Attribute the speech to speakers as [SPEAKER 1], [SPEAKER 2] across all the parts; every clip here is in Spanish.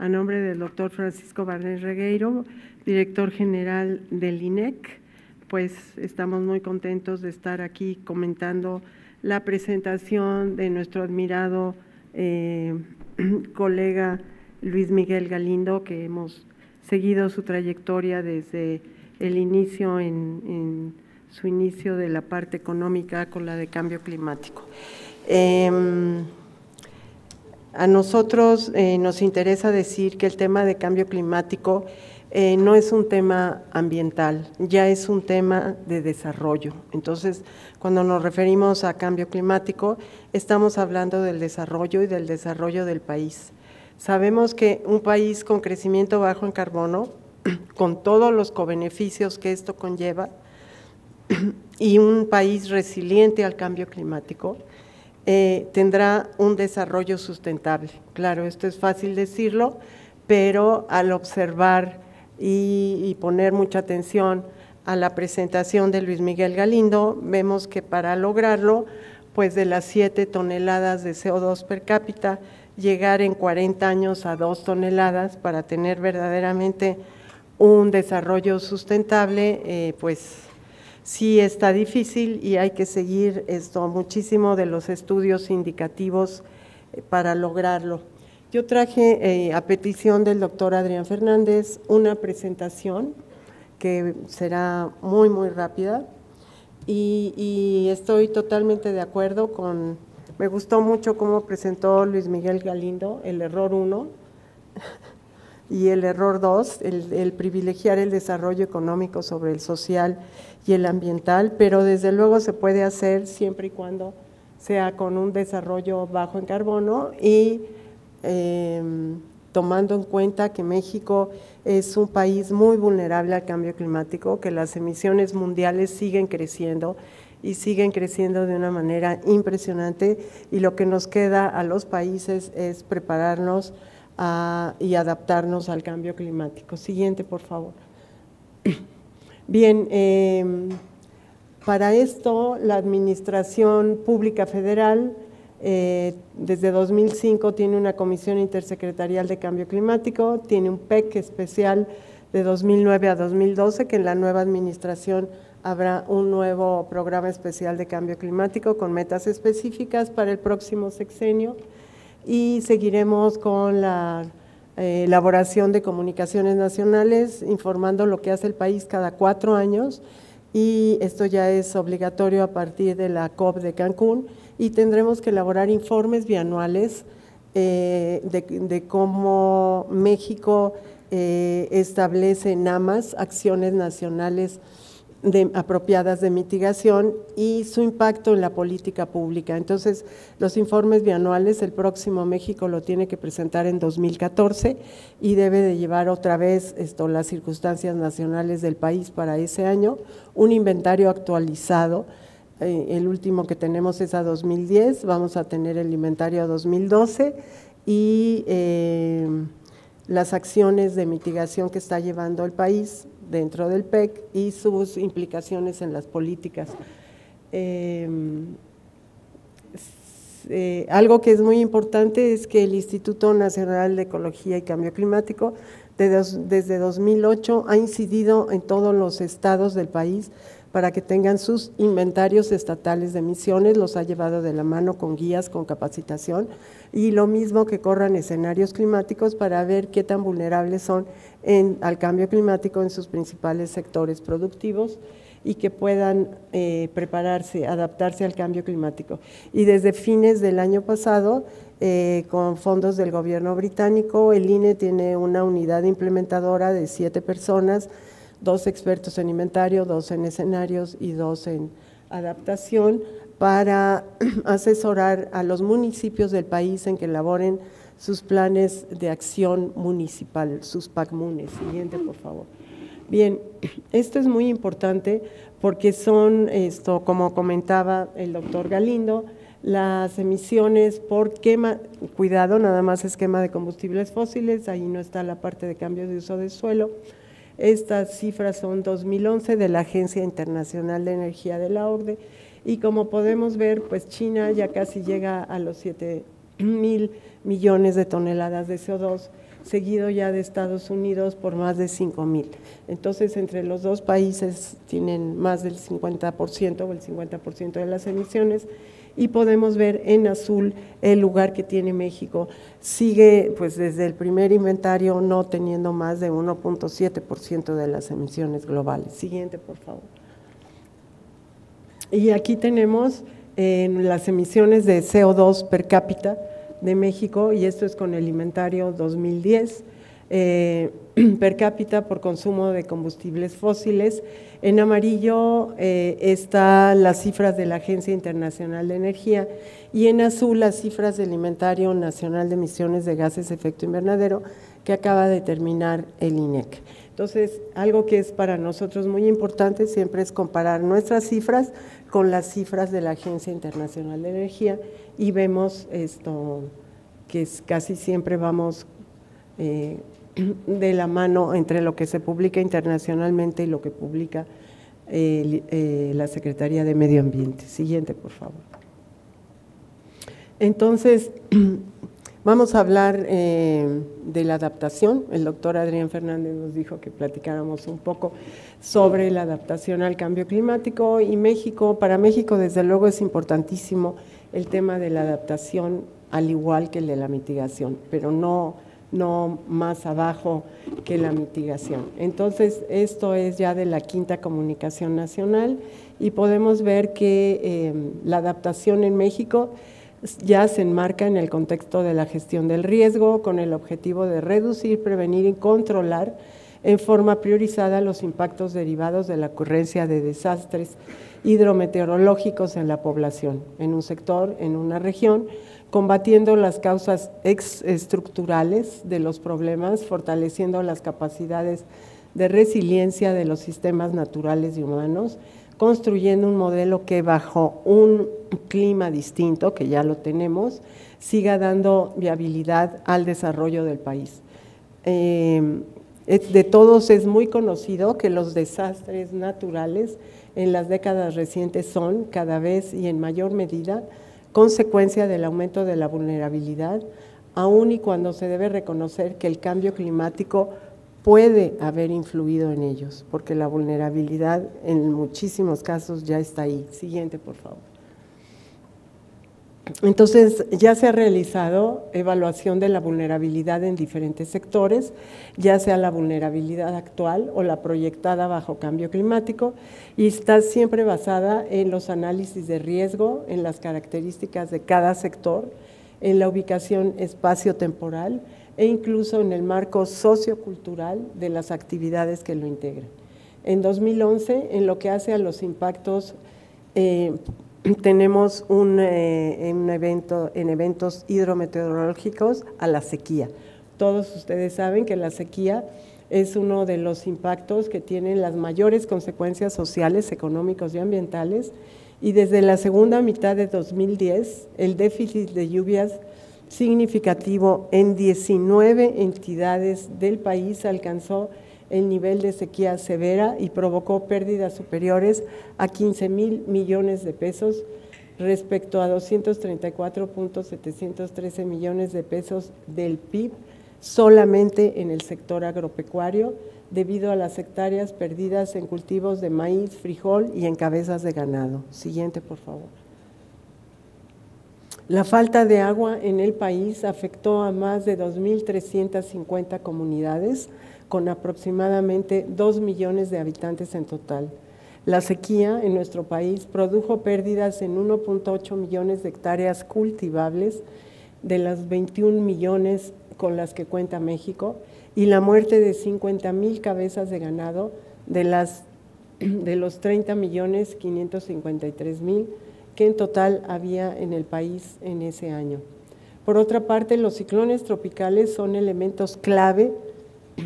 [SPEAKER 1] a nombre del doctor Francisco Barnes Regueiro, director general del INEC, pues estamos muy contentos de estar aquí comentando la presentación de nuestro admirado eh, colega Luis Miguel Galindo, que hemos seguido su trayectoria desde el inicio, en, su inicio de la parte económica con la de cambio climático. Em, a nosotros eh, nos interesa decir que el tema de cambio climático eh, no es un tema ambiental, ya es un tema de desarrollo. Entonces, cuando nos referimos a cambio climático, estamos hablando del desarrollo y del desarrollo del país. Sabemos que un país con crecimiento bajo en carbono, con todos los cobeneficios que esto conlleva, y un país resiliente al cambio climático, eh, tendrá un desarrollo sustentable. Claro, esto es fácil decirlo, pero al observar y, poner mucha atención a la presentación de Luis Miguel Galindo, vemos que para lograrlo, pues de las 7 toneladas de CO2 per cápita, llegar en 40 años a 2 toneladas para tener verdaderamente un desarrollo sustentable, eh, pues sí está difícil y hay que seguir esto muchísimo de los estudios indicativos eh, para lograrlo. Yo traje eh, a petición del doctor Adrián Fernández una presentación que será muy, muy rápida y, estoy totalmente de acuerdo con, me gustó mucho cómo presentó Luis Miguel Galindo el error 1 y el error 2, el, el privilegiar el desarrollo económico sobre el social y el ambiental, pero desde luego se puede hacer siempre y cuando sea con un desarrollo bajo en carbono y Em, tomando en cuenta que México es un país muy vulnerable al cambio climático, que las emisiones mundiales siguen creciendo y siguen creciendo de una manera impresionante y lo que nos queda a los países es prepararnos y adaptarnos al cambio climático. Siguiente, por favor. Bien, em, para esto la Administración Pública Federal eh, desde 2005 tiene una comisión intersecretarial de cambio climático, tiene un PEC especial de 2009 a 2012, que en la nueva administración habrá un nuevo programa especial de cambio climático con metas específicas para el próximo sexenio y seguiremos con la eh, elaboración de comunicaciones nacionales informando lo que hace el país cada cuatro años. Y esto ya es obligatorio a partir de la COP de Cancún. Y tendremos que elaborar informes bianuales eh, de, cómo México eh, establece NAMAS, acciones nacionales apropiadas de mitigación y su impacto en la política pública. Entonces, los informes bianuales, el próximo México lo tiene que presentar en 2014 y debe de llevar otra vez esto, las circunstancias nacionales del país para ese año, un inventario actualizado eh, el último que tenemos es a 2010, vamos a tener el inventario a 2012 y eh, las acciones de mitigación que está llevando el país dentro del PEC y sus implicaciones en las políticas. Em, algo que es muy importante es que el Instituto Nacional de Ecología y Cambio Climático desde 2008 ha incidido en todos los estados del país para que tengan sus inventarios estatales de emisiones, los ha llevado de la mano con guías, con capacitación, y lo mismo que corran escenarios climáticos para ver qué tan vulnerables son al cambio climático en sus principales sectores productivos y que puedan eh, prepararse, adaptarse al cambio climático. Y desde fines del año pasado, eh, con fondos del gobierno británico, el INE tiene una unidad implementadora de siete personas, dos expertos en inventario, dos en escenarios y dos en adaptación para asesorar a los municipios del país en que elaboren sus planes de acción municipal, sus PACMUNES. Siguiente, por favor. Bien, esto es muy importante porque son, esto, como comentaba el doctor Galindo, las emisiones por quema, cuidado, nada más esquema de combustibles fósiles, ahí no está la parte de cambio de uso de suelo, estas cifras son 2011 de la Agencia Internacional de Energía de la ORDE y como podemos ver, pues China ya casi llega a los 7 mil millones de toneladas de CO2 seguido ya de Estados Unidos por más de 5 mil. Entonces, entre los dos países tienen más del 50% o el 50% de las emisiones y podemos ver en azul el lugar que tiene México. Sigue, pues desde el primer inventario, no teniendo más de 1.7% de las emisiones globales. Siguiente, por favor. Y aquí tenemos en las emisiones de CO2 per cápita de México, y esto es con el inventario 2010, eh, per cápita por consumo de combustibles fósiles. En amarillo eh, están las cifras de la Agencia Internacional de Energía y en azul las cifras del Inventario Nacional de Emisiones de Gases de Efecto Invernadero que acaba de terminar el INEC. Entonces, algo que es para nosotros muy importante siempre es comparar nuestras cifras con las cifras de la Agencia Internacional de Energía y vemos esto que es, casi siempre vamos eh, de la mano entre lo que se publica internacionalmente y lo que publica eh, eh, la Secretaría de Medio Ambiente. Siguiente, por favor. Entonces, vamos a hablar de la adaptación. El doctor Adrián Fernández nos dijo que platicáramos un poco sobre la adaptación al cambio climático y México, para México desde luego es importantísimo el tema de la adaptación al igual que el de la mitigación, pero no, no más abajo que la mitigación. Entonces, esto es ya de la quinta comunicación nacional y podemos ver que eh, la adaptación en México ya se enmarca en el contexto de la gestión del riesgo con el objetivo de reducir, prevenir y controlar en forma priorizada los impactos derivados de la ocurrencia de desastres hidrometeorológicos en la población, en un sector, en una región, combatiendo las causas estructurales de los problemas, fortaleciendo las capacidades de resiliencia de los sistemas naturales y humanos, construyendo un modelo que bajo un clima distinto, que ya lo tenemos, siga dando viabilidad al desarrollo del país. Eh, de todos es muy conocido que los desastres naturales en las décadas recientes son cada vez y en mayor medida consecuencia del aumento de la vulnerabilidad, aun y cuando se debe reconocer que el cambio climático puede haber influido en ellos, porque la vulnerabilidad en muchísimos casos ya está ahí. Siguiente, por favor. Entonces, ya se ha realizado evaluación de la vulnerabilidad en diferentes sectores, ya sea la vulnerabilidad actual o la proyectada bajo cambio climático, y está siempre basada en los análisis de riesgo, en las características de cada sector, en la ubicación espacio-temporal e incluso en el marco sociocultural de las actividades que lo integran. En 2011, en lo que hace a los impactos eh, tenemos un, eh, un, evento en eventos hidrometeorológicos a la sequía. Todos ustedes saben que la sequía es uno de los impactos que tienen las mayores consecuencias sociales, económicos y ambientales. Y desde la segunda mitad de 2010, el déficit de lluvias significativo en 19 entidades del país alcanzó el nivel de sequía severa y provocó pérdidas superiores a 15 mil millones de pesos respecto a 234.713 millones de pesos del PIB solamente en el sector agropecuario debido a las hectáreas perdidas en cultivos de maíz, frijol y en cabezas de ganado. Siguiente, por favor. La falta de agua en el país afectó a más de 2.350 comunidades, con aproximadamente 2 millones de habitantes en total. La sequía en nuestro país produjo pérdidas en 1.8 millones de hectáreas cultivables de las 21 millones con las que cuenta México y la muerte de 50 mil cabezas de ganado de, las, de los 30 millones 553 mil que en total había en el país en ese año. Por otra parte, los ciclones tropicales son elementos clave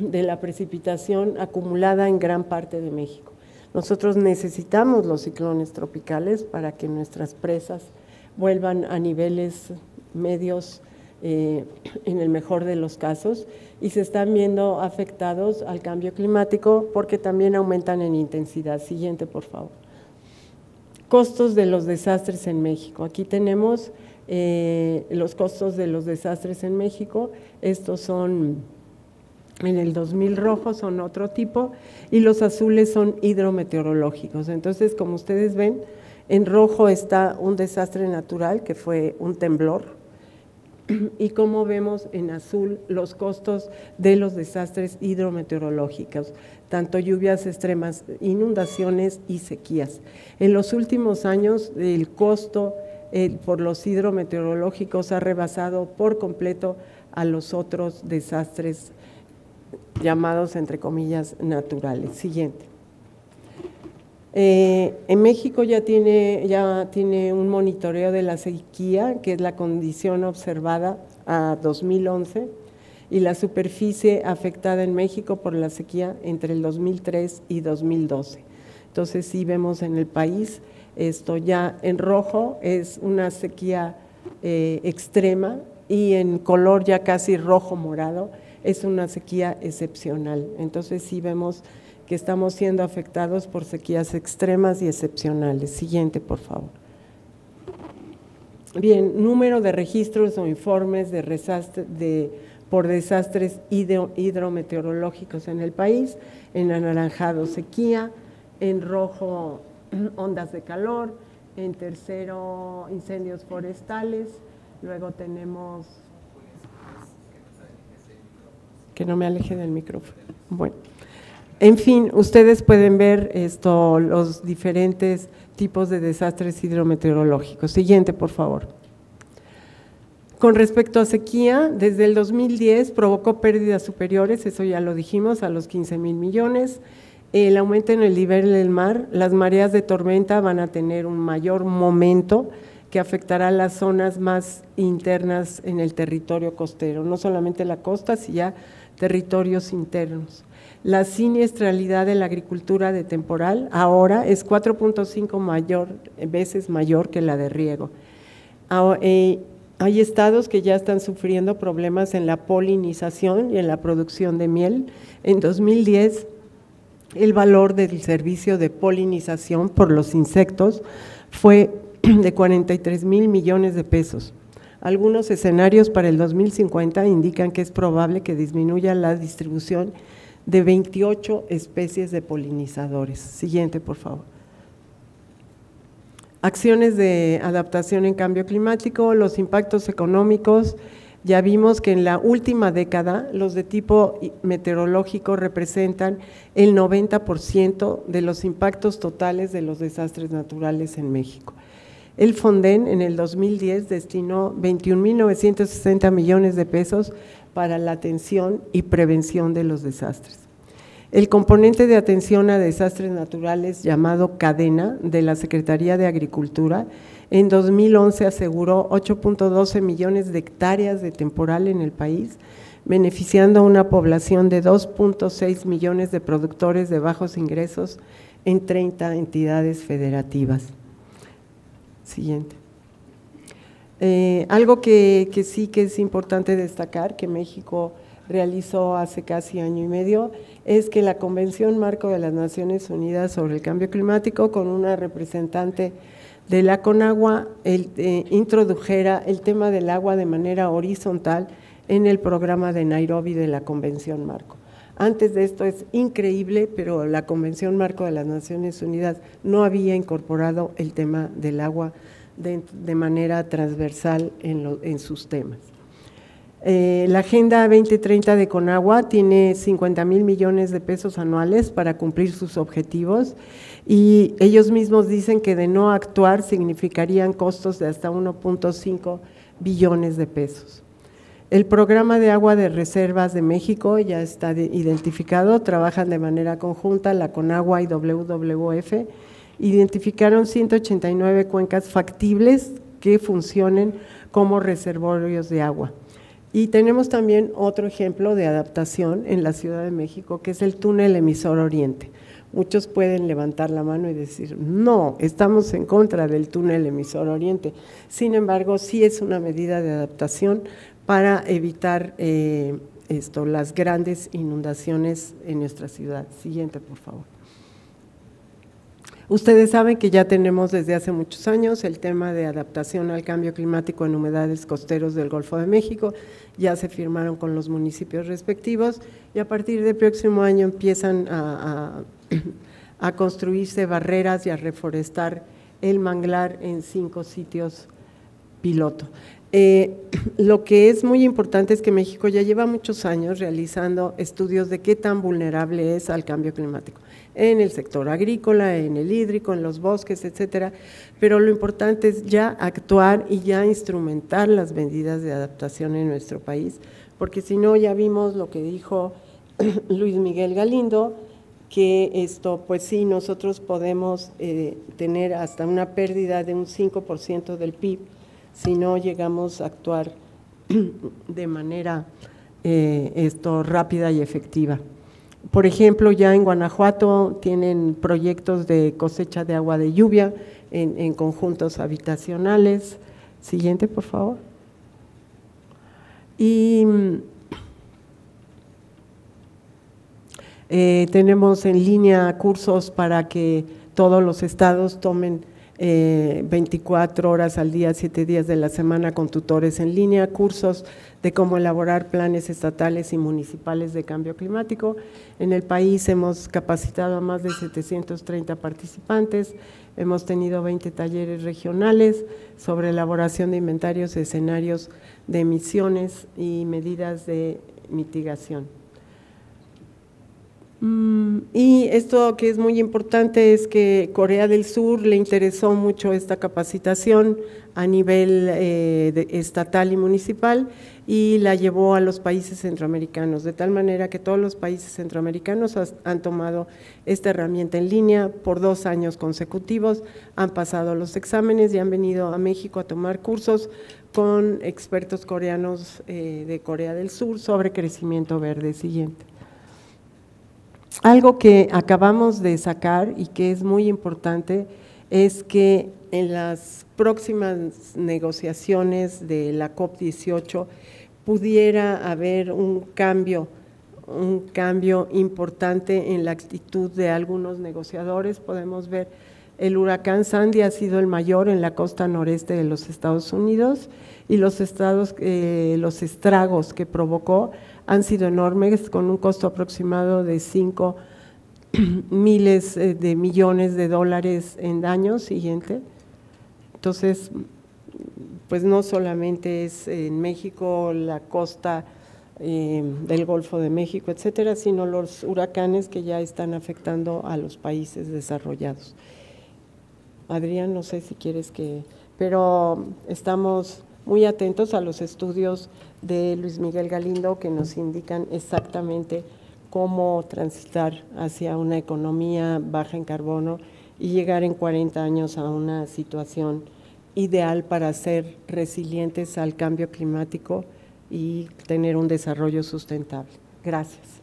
[SPEAKER 1] de la precipitación acumulada en gran parte de México. Nosotros necesitamos los ciclones tropicales para que nuestras presas vuelvan a niveles medios eh, en el mejor de los casos y se están viendo afectados al cambio climático porque también aumentan en intensidad. Siguiente, por favor. Costos de los desastres en México. Aquí tenemos eh, los costos de los desastres en México. Estos son En el 2000 rojos son otro tipo y los azules son hidrometeorológicos. Entonces, como ustedes ven, en rojo está un desastre natural que fue un temblor y como vemos en azul los costos de los desastres hidrometeorológicos, tanto lluvias extremas, inundaciones y sequías. En los últimos años el costo eh, por los hidrometeorológicos ha rebasado por completo a los otros desastres llamados entre comillas naturales. Siguiente. Eh, en México ya tiene, ya tiene un monitoreo de la sequía, que es la condición observada a 2011, y la superficie afectada en México por la sequía entre el 2003 y 2012. Entonces sí vemos en el país esto ya en rojo es una sequía eh, extrema y en color ya casi rojo morado es una sequía excepcional. Entonces sí vemos que estamos siendo afectados por sequías extremas y excepcionales. Siguiente, por favor. Bien, número de registros o informes de, por desastres hidrometeorológicos en el país, en anaranjado sequía, en rojo ondas de calor, en tercero incendios forestales, luego tenemos que no me aleje del micrófono. Bueno, en fin, ustedes pueden ver esto, los diferentes tipos de desastres hidrometeorológicos. Siguiente, por favor. Con respecto a sequía, desde el 2010 provocó pérdidas superiores, eso ya lo dijimos, a los 15 mil millones. El aumento en el nivel del mar, las mareas de tormenta van a tener un mayor momento que afectará las zonas más internas en el territorio costero, no solamente la costa, sino ya territorios internos. La siniestralidad de la agricultura de temporal ahora es 4.5 mayor, veces mayor que la de riego. Eh, hay estados que ya están sufriendo problemas en la polinización y en la producción de miel. En 2010, el valor del servicio de polinización por los insectos fue de 43 mil millones de pesos. Algunos escenarios para el 2050 indican que es probable que disminuya la distribución de 28 especies de polinizadores. Siguiente, por favor. Acciones de adaptación en cambio climático, los impactos económicos. Ya vimos que en la última década los de tipo meteorológico representan el 90% de los impactos totales de los desastres naturales en México. El Fonden en el 2010 destinó 21.960 millones de pesos para la atención y prevención de los desastres. El componente de atención a desastres naturales llamado cadena de la Secretaría de Agricultura en 2011 aseguró 8.12 millones de hectáreas de temporal en el país, beneficiando a una población de 2.6 millones de productores de bajos ingresos en 30 entidades federativas. Siguiente. Eh, algo que, sí que es importante destacar, que México realizó hace casi año y medio, es que la Convención Marco de las Naciones Unidas sobre el Cambio Climático, con una representante de la CONAGUA, eh, introdujera el tema del agua de manera horizontal en el programa de Nairobi de la Convención Marco. Antes de esto es increíble, pero la Convención Marco de las Naciones Unidas no había incorporado el tema del agua de, manera transversal en, sus temas. Eh, la Agenda 2030 de Conagua tiene 50 mil millones de pesos anuales para cumplir sus objetivos y ellos mismos dicen que de no actuar significarían costos de hasta 1.5 billones de pesos. El programa de agua de reservas de México ya está identificado, trabajan de manera conjunta la Conagua y WWF. Identificaron 189 cuencas factibles que funcionen como reservorios de agua. Y tenemos también otro ejemplo de adaptación en la Ciudad de México, que es el túnel emisor oriente. Muchos pueden levantar la mano y decir, no, estamos en contra del túnel emisor oriente. Sin embargo, sí es una medida de adaptación para evitar eh, esto, las grandes inundaciones en nuestra ciudad. Siguiente, por favor. Ustedes saben que ya tenemos desde hace muchos años el tema de adaptación al cambio climático en humedales costeros del Golfo de México, ya se firmaron con los municipios respectivos y a partir del próximo año empiezan a, construirse barreras y a reforestar el manglar en cinco sitios piloto. Eh, lo que es muy importante es que México ya lleva muchos años realizando estudios de qué tan vulnerable es al cambio climático en el sector agrícola, en el hídrico, en los bosques, etcétera. Pero lo importante es ya actuar y ya instrumentar las medidas de adaptación en nuestro país, porque si no, ya vimos lo que dijo Luis Miguel Galindo, que esto, pues sí, nosotros podemos eh, tener hasta una pérdida de un 5% del PIB si no llegamos a actuar de manera eh, esto rápida y efectiva. Por ejemplo, ya en Guanajuato tienen proyectos de cosecha de agua de lluvia en, conjuntos habitacionales. Siguiente, por favor. Y eh, tenemos en línea cursos para que todos los estados tomen 24 eh, horas al día, 7 días de la semana con tutores en línea, cursos de cómo elaborar planes estatales y municipales de cambio climático. En el país hemos capacitado a más de 730 participantes, hemos tenido 20 talleres regionales sobre elaboración de inventarios, escenarios de emisiones y medidas de mitigación. Mm, y esto que es muy importante es que Corea del Sur le interesó mucho esta capacitación a nivel eh, estatal y municipal y la llevó a los países centroamericanos, de tal manera que todos los países centroamericanos han tomado esta herramienta en línea por dos años consecutivos, han pasado los exámenes y han venido a México a tomar cursos con expertos coreanos eh, de Corea del Sur sobre crecimiento verde siguiente. Algo que acabamos de sacar y que es muy importante es que en las próximas negociaciones de la COP18 pudiera haber un cambio, un cambio importante en la actitud de algunos negociadores. Podemos ver el huracán Sandy ha sido el mayor en la costa noreste de los Estados Unidos y los estados, eh, los estragos que provocó han sido enormes, con un costo aproximado de 5 miles eh, de millones de dólares en daños. Siguiente. Entonces, pues no solamente es en México la costa eh, del Golfo de México, etcétera, sino los huracanes que ya están afectando a los países desarrollados. Adrián, no sé si quieres que, pero estamos muy atentos a los estudios de Luis Miguel Galindo que nos indican exactamente cómo transitar hacia una economía baja en carbono y llegar en 40 años a una situación ideal para ser resilientes al cambio climático y tener un desarrollo sustentable. Gracias.